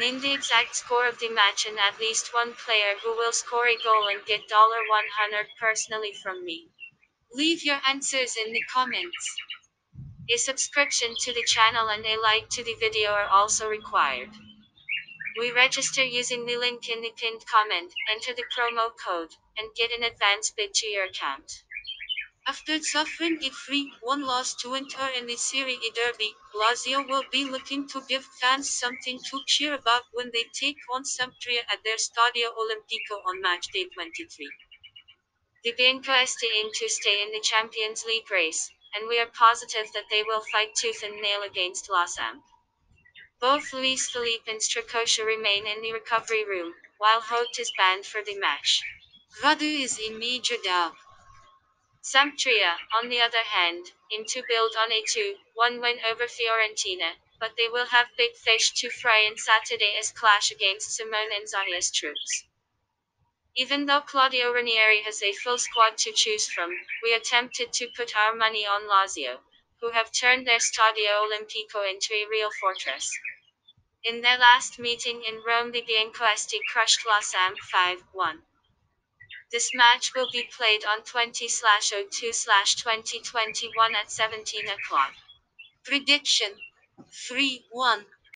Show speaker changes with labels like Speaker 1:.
Speaker 1: Name the exact score of the match and at least one player who will score a goal and get 100 personally from me. Leave your answers in the comments. A subscription to the channel and a like to the video are also required. We register using the link in the pinned comment, enter the promo code, and get an advance bid to your account. After suffering a 3-1 loss to Inter in the Serie A derby, Lazio will be looking to give fans something to cheer about when they take on Sampdoria at their Stadio Olimpico on matchday 23. The Biancocelesti aim to stay in the Champions League race, and we are positive that they will fight tooth and nail against Samp. Both Luis Felipe and Strakosha remain in the recovery room, while Hoedt is banned for the match. Radu is in major doubt. Sampdoria, on the other hand, aim to build on a 2-1 win over Fiorentina, but they will have big fish to fry in Saturday's clash against Simone Inzaghi's troops. Even though Claudio Ranieri has a full squad to choose from, we attempted to put our money on Lazio, who have turned their Stadio Olimpico into a real fortress. In their last meeting in Rome the Biancocelesti crushed La Samp 5-1. This match will be played on 20/02/2021 at 17 o'clock. Prediction 3 1